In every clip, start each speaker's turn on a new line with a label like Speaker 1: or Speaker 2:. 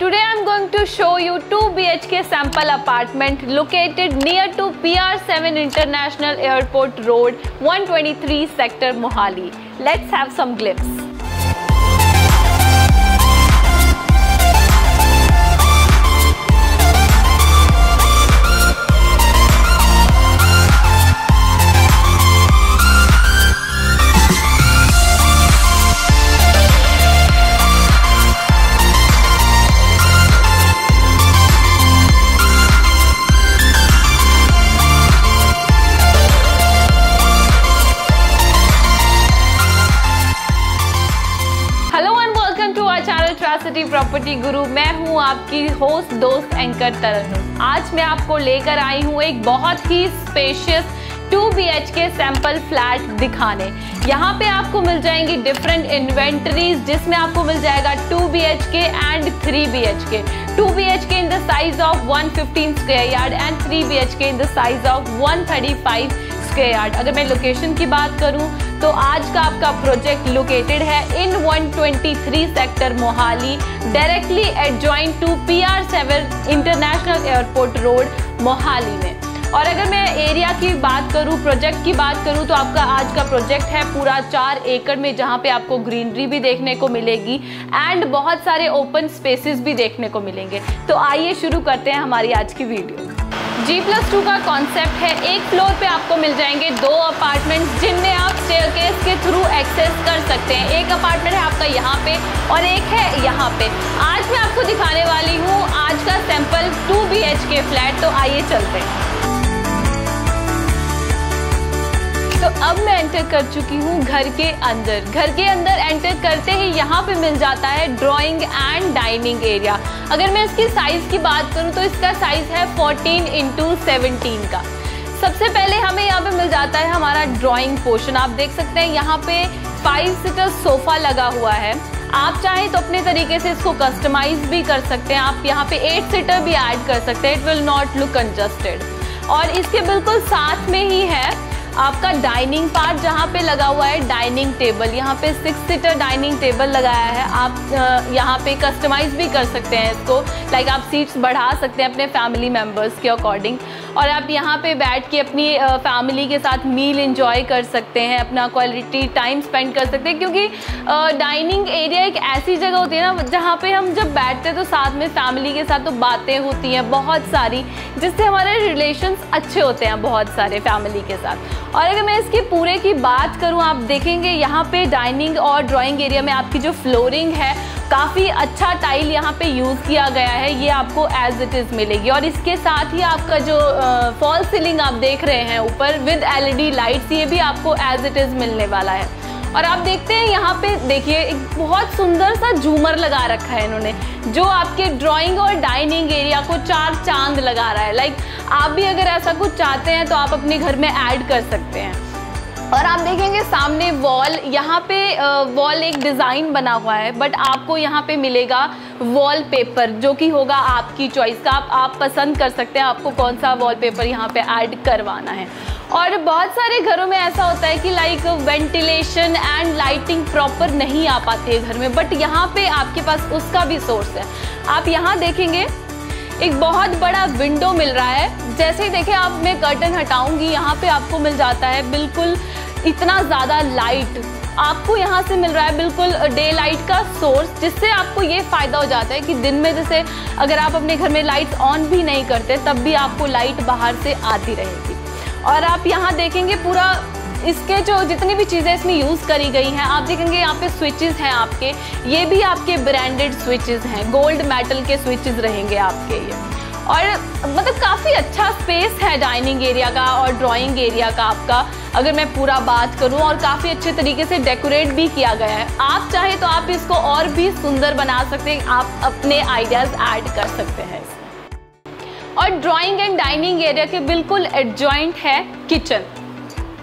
Speaker 1: Today I'm going to show you 2 BHK sample apartment located near to PR7 International Airport Road 123 sector Mohali. Let's have some glimpse. ट्रासिटी गुरु, मैं हूँ आपकी host दोस्त anchor तरन्नुम आज मैं आपको लेकर आई हूँ एक बहुत ही स्पेशियस 2 के सैंपल फ्लैट दिखाने। यहाँ पे आपको मिल जाएँगी डिफरेंट इन्वेंटरीज जिसमें आपको मिल जाएगा 2 के and 3 K 2 K in the size of 115 square yard and 3 K in the size of 135 square yard अगर मैं लोकेशन की बात करूँ तो आज का आपका प्रोजेक्ट लोकेटेड है in 123 sector Mohali directly adjoin to PR7 international airport road Mohali में. और अगर मैं एरिया की बात करूँ प्रोजेक्ट की बात करूँ तो आपका आज का प्रोजेक्ट है पूरा चार एकड़ में, जहाँ पे आपको ग्रीनरी भी देखने को मिलेगी एंड बहुत सारे ओपन स्पेसेस भी देखने को मिलेंगे. तो आइए शुरू करते हैं हमारी आज की वीडियो जी प्लस टू का कॉन्सेप्ट है, एक फ्लोर पे आपको मिल जाएँगे दो अपार्टमेंट्स जिनमें स्टेयरकेस के थ्रू एक्सेस कर सकते हैं। एक अपार्टमेंट है आपका यहाँ पे और एक है यहाँ पे। आज मैं आपको दिखाने वाली हूँ, आज का सैंपल टू 2 के फ्लैट तो आइए चलते हैं। तो अब मैं एंटर कर चुकी हूँ घर के अंदर। घर के अंदर एंटर करते ही यहाँ पे मिल जाता है ड्राइंग एंड डाइनिंग एरिया अगर मैं इसकी साइज़ की बात करूँ तो इसका साइज़ है 14 इंटू सेवनटीन का। सबसे पहले हमें यहाँ पे मिल जाता है हमारा ड्राइंग पोर्शन आप देख सकते हैं यहाँ पे फाइव सीटर सोफा लगा हुआ है। आप चाहें तो अपने तरीके से इसको कस्टमाइज भी कर सकते हैं। आप यहाँ पे एट सीटर भी ऐड कर सकते हैं। It will not look congested और इसके बिल्कुल साथ में ही है आपका डाइनिंग पार्ट जहाँ पे लगा हुआ है डाइनिंग टेबल यहाँ पे सिक्स सीटर डाइनिंग टेबल लगाया है। आप यहाँ पे कस्टमाइज भी कर सकते हैं इसको। लाइक आप सीट्स बढ़ा सकते हैं अपने फैमिली मेंबर्स के अकॉर्डिंग और आप यहाँ पे बैठ के अपनी फैमिली के साथ मील इंजॉय कर सकते हैं, अपना क्वालिटी टाइम स्पेंड कर सकते हैं, क्योंकि डाइनिंग एरिया एक ऐसी जगह होती है ना, जहाँ पे हम जब बैठते हैं तो साथ में फैमिली के साथ तो बातें होती हैं बहुत सारी, जिससे हमारे रिलेशन अच्छे होते हैं बहुत सारे फैमिली के साथ। और अगर मैं इसके पूरे की बात करूँ, आप देखेंगे यहाँ पे डाइनिंग और ड्राइंग एरिया में आपकी जो फ्लोरिंग है काफ़ी अच्छा टाइल यहाँ पे यूज़ किया गया है, ये आपको एज इट इज़ मिलेगी। और इसके साथ ही आपका जो फॉल सीलिंग आप देख रहे हैं ऊपर विद एलईडी लाइट्स ये भी आपको एज इट इज़ मिलने वाला है। और आप देखते हैं यहाँ पे, देखिए, एक बहुत सुंदर सा झूमर लगा रखा है इन्होंने, जो आपके ड्राइंग और डाइनिंग एरिया को चार चाँद लगा रहा है। लाइक आप भी अगर ऐसा कुछ चाहते हैं तो आप अपने घर में ऐड कर सकते हैं। और आप देखेंगे सामने वॉल यहाँ पे वॉल एक डिज़ाइन बना हुआ है बट आपको यहाँ पे मिलेगा वॉल पेपर जो कि होगा आपकी चॉइस का। आप आप पसंद कर सकते हैं आपको कौन सा वॉल पेपर यहाँ पे ऐड करवाना है। और बहुत सारे घरों में ऐसा होता है कि like ventilation and lighting proper नहीं आ पाती है घर में बट यहाँ पे आपके पास उसका भी सोर्स है। आप यहाँ देखेंगे, एक बहुत बड़ा विंडो मिल रहा है। जैसे ही देखें आप, मैं कर्टन हटाऊँगी, यहाँ पे आपको मिल जाता है बिल्कुल इतना ज़्यादा लाइट आपको यहाँ से मिल रहा है बिल्कुल डे लाइट का सोर्स जिससे आपको ये फ़ायदा हो जाता है कि दिन में जैसे अगर आप अपने घर में लाइट्स ऑन भी नहीं करते, तब भी आपको लाइट बाहर से आती रहेगी। और आप यहाँ देखेंगे पूरा इसके जो जितनी भी चीज़ें इसमें यूज़ करी गई हैं, आप देखेंगे यहाँ पे स्विचेस हैं आपके, ये भी आपके ब्रांडेड स्विचेस हैं गोल्ड मेटल के स्विचेस रहेंगे आपके ये। और मतलब काफ़ी अच्छा स्पेस है डाइनिंग एरिया का और ड्राइंग एरिया का आपका। अगर मैं पूरा बात करूँ और काफ़ी अच्छे तरीके से डेकोरेट भी किया गया है। आप चाहे तो आप इसको और भी सुंदर बना सकते हैं, आप अपने आइडियाज़ ऐड कर सकते हैं। और ड्राइंग एंड डाइनिंग एरिया के बिल्कुल एडजॉइंट है किचन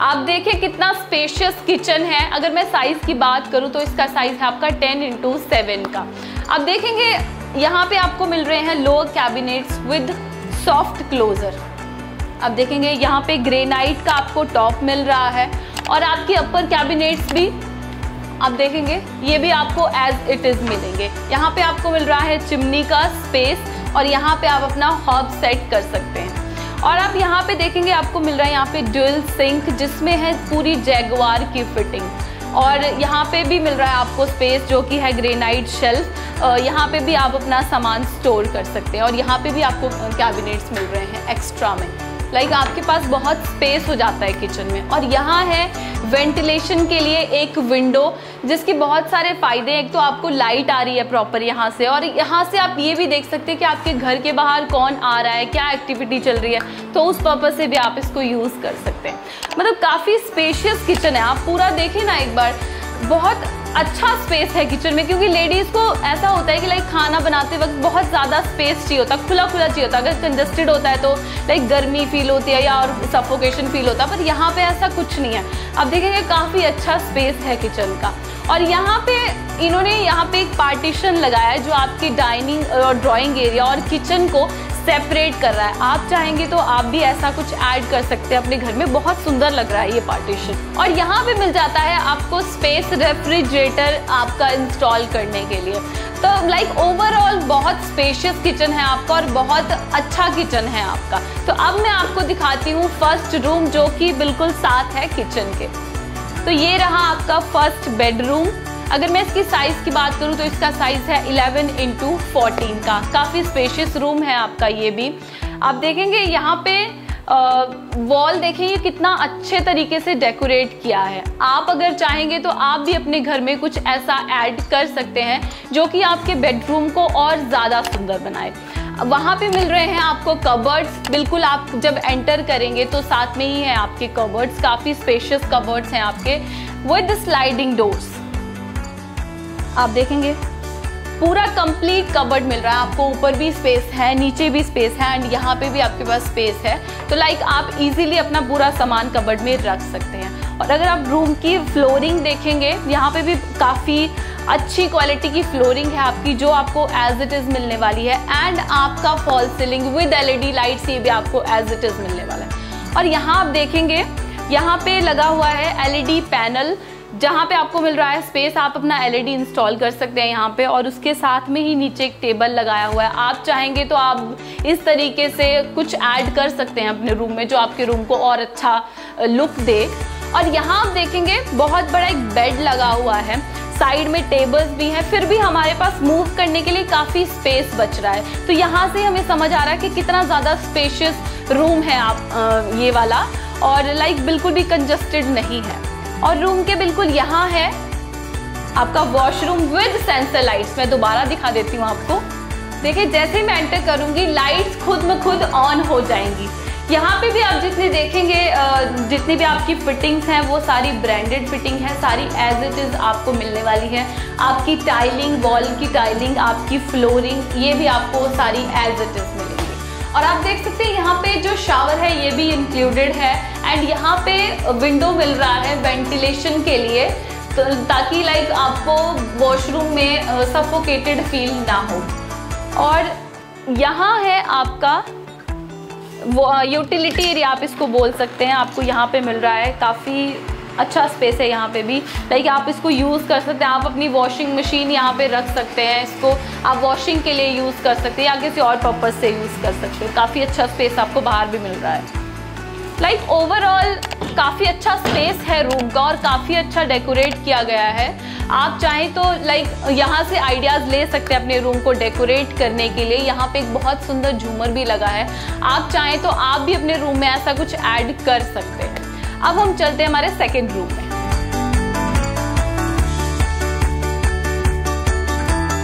Speaker 1: आप देखें कितना स्पेशियस किचन है। अगर मैं साइज़ की बात करूँ तो इसका साइज़ है आपका 10 इंटू सेवन का। आप देखेंगे यहाँ पे आपको मिल रहे हैं lower cabinets with soft closer आप देखेंगे, यहाँ पे ग्रेनाइट का आपको टॉप मिल रहा है और आपकी अपर कैबिनेट्स भी आप देखेंगे, ये भी आपको एज इट इज़ मिलेंगे। यहाँ पे आपको मिल रहा है चिमनी का स्पेस और यहाँ पे आप अपना हॉब सेट कर सकते हैं। और आप यहाँ पे देखेंगे, आपको मिल रहा है यहाँ पे ड्यूल सिंक जिसमें है पूरी जैगवार की फिटिंग और यहाँ पे भी मिल रहा है आपको स्पेस जो कि है ग्रेनाइट शेल्फ यहाँ पे भी आप अपना सामान स्टोर कर सकते हैं और यहाँ पे भी आपको कैबिनेट्स मिल रहे हैं एक्स्ट्रा में। लाइक like, आपके पास बहुत स्पेस हो जाता है किचन में। और यहाँ है वेंटिलेशन के लिए एक विंडो जिसके बहुत सारे फ़ायदे एक तो आपको लाइट आ रही है प्रॉपर यहाँ से। और यहाँ से आप ये भी देख सकते हैं कि आपके घर के बाहर कौन आ रहा है, क्या एक्टिविटी चल रही है। तो उस पर्पज़ से भी आप इसको यूज़ कर सकते हैं। मतलब काफ़ी स्पेशियस किचन है। आप पूरा देखें ना एक बार। बहुत अच्छा स्पेस है किचन में, क्योंकि लेडीज़ को ऐसा होता है कि लाइक खाना बनाते वक्त बहुत ज़्यादा स्पेस चाहिए होता है खुला खुला चाहिए होता। है अगर कंजस्टेड होता है तो लाइक गर्मी फील होती है या और सफोकेशन फील होता है पर यहाँ पे ऐसा कुछ नहीं है। अब देखेंगे काफ़ी अच्छा स्पेस है किचन का। और यहाँ पे इन्होंने यहाँ पे एक पार्टीशन लगाया है जो आपकी डाइनिंग और ड्राइंग एरिया और किचन को सेपरेट कर रहा है। आप चाहेंगे तो आप भी ऐसा कुछ ऐड कर सकते हैं। अपने घर में बहुत सुंदर लग रहा है ये पार्टीशन और यहाँ पे मिल जाता है आपको स्पेस रेफ्रिजरेटर आपका इंस्टॉल करने के लिए। तो लाइक ओवरऑल बहुत स्पेशियस किचन है आपका और बहुत अच्छा किचन है आपका। तो अब मैं आपको दिखाती हूँ फ़र्स्ट रूम जो कि बिल्कुल साथ है किचन के। तो ये रहा आपका फ़र्स्ट बेडरूम अगर मैं इसकी साइज़ की बात करूँ तो इसका साइज़ है 11 इंटू फोर्टीन का। काफ़ी स्पेशियस रूम है आपका ये भी। आप देखेंगे यहाँ पे वॉल देखेंगे कितना अच्छे तरीके से डेकोरेट किया है। आप अगर चाहेंगे तो आप भी अपने घर में कुछ ऐसा ऐड कर सकते हैं जो कि आपके बेडरूम को और ज़्यादा सुंदर बनाए। वहाँ पे मिल रहे हैं आपको कबर्ड्स बिल्कुल आप जब एंटर करेंगे तो साथ में ही है आपके कबर्ड्स काफ़ी स्पेशियस कबर्ड्स हैं आपके। विद स्लाइडिंग डोर्स आप देखेंगे। पूरा कंप्लीट कबर्ड मिल रहा है आपको। ऊपर भी स्पेस है, नीचे भी स्पेस है एंड यहाँ पे भी आपके पास स्पेस है। तो लाइक आप इजीली अपना पूरा सामान कबर्ड में रख सकते हैं। और अगर आप रूम की फ्लोरिंग देखेंगे, यहाँ पे भी काफ़ी अच्छी क्वालिटी की फ्लोरिंग है आपकी, जो आपको एज इट इज़ मिलने वाली है। एंड आपका fall ceiling with LED lights ये भी आपको एज इट इज़ मिलने वाला है। और यहाँ आप देखेंगे, यहाँ पे लगा हुआ है एलईडी पैनल जहाँ पे आपको मिल रहा है स्पेस आप अपना एलईडी इंस्टॉल कर सकते हैं यहाँ पे और उसके साथ में ही नीचे एक टेबल लगाया हुआ है। आप चाहेंगे तो आप इस तरीके से कुछ ऐड कर सकते हैं अपने रूम में जो आपके रूम को और अच्छा लुक दे। और यहाँ आप देखेंगे बहुत बड़ा एक बेड लगा हुआ है। साइड में टेबल्स भी हैं, फिर भी हमारे पास मूव करने के लिए काफ़ी स्पेस बच रहा है। तो यहाँ से हमें समझ आ रहा है कि कितना ज़्यादा स्पेशियस रूम है आप ये वाला और लाइक बिल्कुल भी कंजस्टेड नहीं है। और रूम के बिल्कुल यहाँ है आपका वॉशरूम विद सेंसर लाइट्स मैं दोबारा दिखा देती हूँ आपको। देखिए, जैसे ही मैं एंटर करूँगी लाइट्स खुद में खुद ऑन हो जाएँगी। यहाँ पे भी आप जितनी देखेंगे जितनी भी आपकी फिटिंग्स हैं, वो सारी ब्रांडेड फिटिंग है, सारी एज इट इज़ आपको मिलने वाली है। आपकी टाइलिंग वॉल की टाइलिंग आपकी फ्लोरिंग ये भी आपको सारी एज इट इज़ मिलेगी। और आप देख सकते हैं यहाँ पे जो शावर है, ये भी इंक्लूडेड है। एंड यहाँ पे विंडो मिल रहा है वेंटिलेशन के लिए तो ताकि लाइक आपको वॉशरूम में सफोकेटेड फील ना हो। और यहाँ है आपका यूटिलिटी एरिया आप इसको बोल सकते हैं। आपको यहाँ पे मिल रहा है काफ़ी अच्छा स्पेस है यहाँ पे भी। लाइक आप इसको यूज़ कर सकते हैं। आप अपनी वॉशिंग मशीन यहाँ पे रख सकते हैं इसको। आप वॉशिंग के लिए यूज़ कर सकते हैं या किसी और पर्पज़ से यूज़ कर सकते हैं। काफ़ी अच्छा स्पेस आपको बाहर भी मिल रहा है। लाइक ओवरऑल काफ़ी अच्छा स्पेस है रूम का और काफ़ी अच्छा डेकोरेट किया गया है। आप चाहें तो लाइक यहाँ से आइडियाज़ ले सकते हैं अपने रूम को डेकोरेट करने के लिए। यहाँ पे एक बहुत सुंदर झूमर भी लगा है। आप चाहें तो आप भी अपने रूम में ऐसा कुछ ऐड कर सकते हैं। अब हम चलते हैं हमारे सेकेंड रूम में।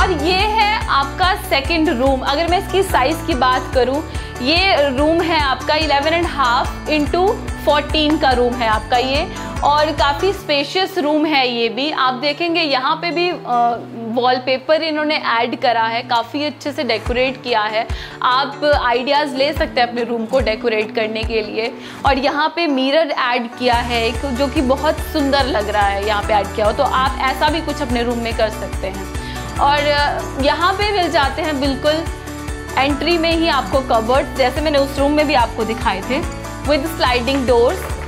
Speaker 1: और ये है आपका सेकेंड रूम अगर मैं इसकी साइज़ की बात करूँ, ये रूम है आपका 11 एंड हाफ़ इंटू फोर्टीन का रूम है आपका ये। और काफ़ी स्पेशियस रूम है ये भी। आप देखेंगे यहाँ पे भी वॉलपेपर इन्होंने ऐड करा है, काफ़ी अच्छे से डेकोरेट किया है। आप आइडियाज़ ले सकते हैं अपने रूम को डेकोरेट करने के लिए। और यहाँ पे मिरर ऐड किया है एक, जो कि बहुत सुंदर लग रहा है यहाँ पे ऐड किया हो। तो आप ऐसा भी कुछ अपने रूम में कर सकते हैं। और यहाँ पे मिल जाते हैं बिल्कुल एंट्री में ही आपको कवर्ड जैसे मैंने उस रूम में भी आपको दिखाए थे विद स्लाइडिंग डोर्स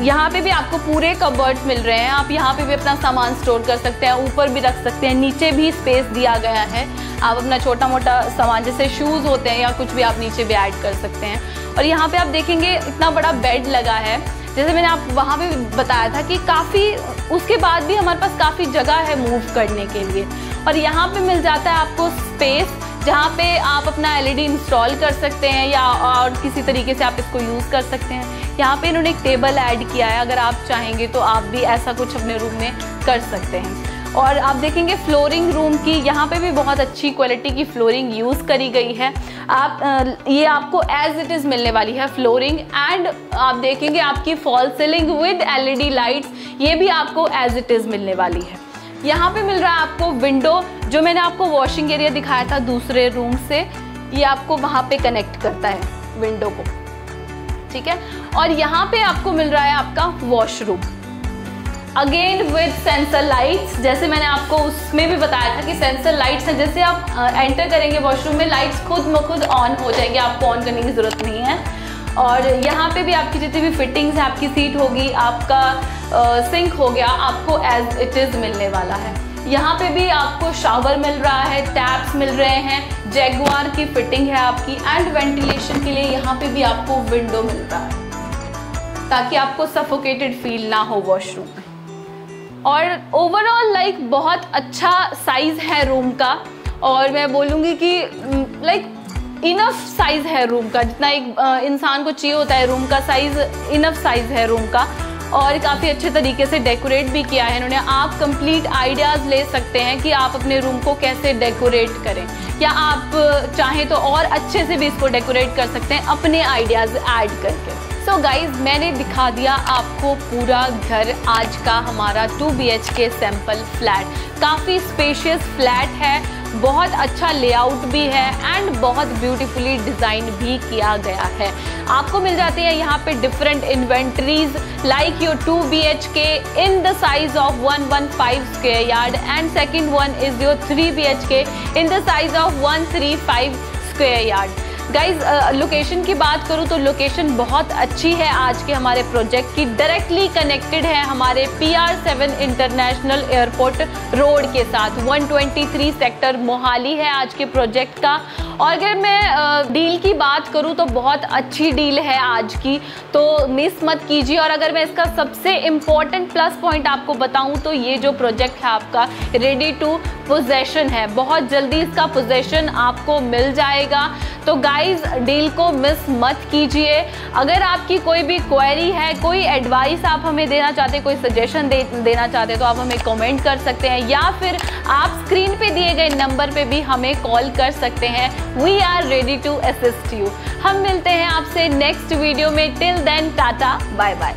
Speaker 1: यहाँ पे भी आपको पूरे कबर्ड्स मिल रहे हैं। आप यहाँ पे भी अपना सामान स्टोर कर सकते हैं, ऊपर भी रख सकते हैं, नीचे भी स्पेस दिया गया है। आप अपना छोटा मोटा सामान, जैसे शूज़ होते हैं या कुछ भी आप नीचे भी ऐड कर सकते हैं। और यहाँ पे आप देखेंगे इतना बड़ा बेड लगा है। जैसे मैंने आप वहाँ पे बताया था कि काफ़ी, उसके बाद भी हमारे पास काफ़ी जगह है मूव करने के लिए। और यहाँ पे मिल जाता है आपको स्पेस जहाँ पे आप अपना एलईडी इंस्टॉल कर सकते हैं या और किसी तरीके से आप इसको यूज़ कर सकते हैं। यहाँ पे इन्होंने एक टेबल ऐड किया है, अगर आप चाहेंगे तो आप भी ऐसा कुछ अपने रूम में कर सकते हैं। और आप देखेंगे फ्लोरिंग रूम की यहाँ पे भी बहुत अच्छी क्वालिटी की फ्लोरिंग यूज़ करी गई है। आप ये आपको एज इट इज़ मिलने वाली है फ्लोरिंग एंड आप देखेंगे आपकी fall ceiling with LED lights ये भी आपको एज इट इज़ मिलने वाली है। यहाँ पे मिल रहा है आपको विंडो जो मैंने आपको वॉशिंग एरिया दिखाया था दूसरे रूम से, ये आपको वहाँ पे कनेक्ट करता है विंडो को। ठीक है? और यहाँ पे आपको मिल रहा है आपका washroom again with sensor lights जैसे मैंने आपको उसमें भी बताया था कि सेंसर लाइट्स हैं, जैसे आप एंटर करेंगे वॉशरूम में लाइट्स खुद ब खुद ऑन हो जाएँगे, आपको ऑन करने की ज़रूरत नहीं है। और यहाँ पे भी आपकी जितनी भी फिटिंग्स है, आपकी सीट होगी, आपका सिंक हो गया, आपको एज इट इज़ मिलने वाला है। यहाँ पे भी आपको शावर मिल रहा है टैप्स मिल रहे हैं जेगवार की फिटिंग है आपकी एंड वेंटिलेशन के लिए यहाँ पे भी आपको विंडो मिल रहा है, ताकि आपको सफोकेटेड फील ना हो वॉशरूम में। और ओवरऑल लाइक बहुत अच्छा साइज़ है रूम का, और मैं बोलूँगी कि लाइक इनफ साइज़ है रूम का, जितना एक इंसान को चाहिए होता है रूम का साइज़ इनफ साइज़ है रूम का। और काफ़ी अच्छे तरीके से डेकोरेट भी किया है इन्होंने। आप कंप्लीट आइडियाज़ ले सकते हैं कि आप अपने रूम को कैसे डेकोरेट करें। या आप चाहें तो और अच्छे से भी इसको डेकोरेट कर सकते हैं, अपने आइडियाज़ ऐड करके। सो so गाइज़ मैंने दिखा दिया आपको पूरा घर। आज का हमारा 2 B H K sample flat काफ़ी स्पेशियस फ्लैट है। बहुत अच्छा लेआउट भी है एंड बहुत ब्यूटीफुली डिज़ाइन भी किया गया है। आपको मिल जाती है यहाँ पे different inventories like your two B H K in the size of one one five square yard and second one is your three B H K in the size of one three five square yard guys location की बात करूँ तो location बहुत अच्छी है आज के हमारे प्रोजेक्ट की। डायरेक्टली कनेक्टेड है हमारे P R seven international airport road के साथ। 123 सेक्टर मोहाली है आज के प्रोजेक्ट का। और अगर मैं डील की बात करूँ तो बहुत अच्छी डील है आज की। तो मिस मत कीजिए। और अगर मैं इसका सबसे इम्पोर्टेंट प्लस पॉइंट आपको बताऊँ तो ये जो प्रोजेक्ट है आपका रेडी टू पोजेशन है। बहुत जल्दी इसका पोजेशन आपको मिल जाएगा। तो गाइज़ डील को मिस मत कीजिए। अगर आपकी कोई भी क्वेरी है कोई एडवाइस आप हमें देना चाहते हैं कोई सजेशन दे, देना चाहते हैं तो आप हमें कमेंट कर सकते हैं या फिर आप स्क्रीन पे दिए गए नंबर पे भी हमें कॉल कर सकते हैं। We are ready to assist you हम मिलते हैं आपसे नेक्स्ट वीडियो में। Till then tata bye bye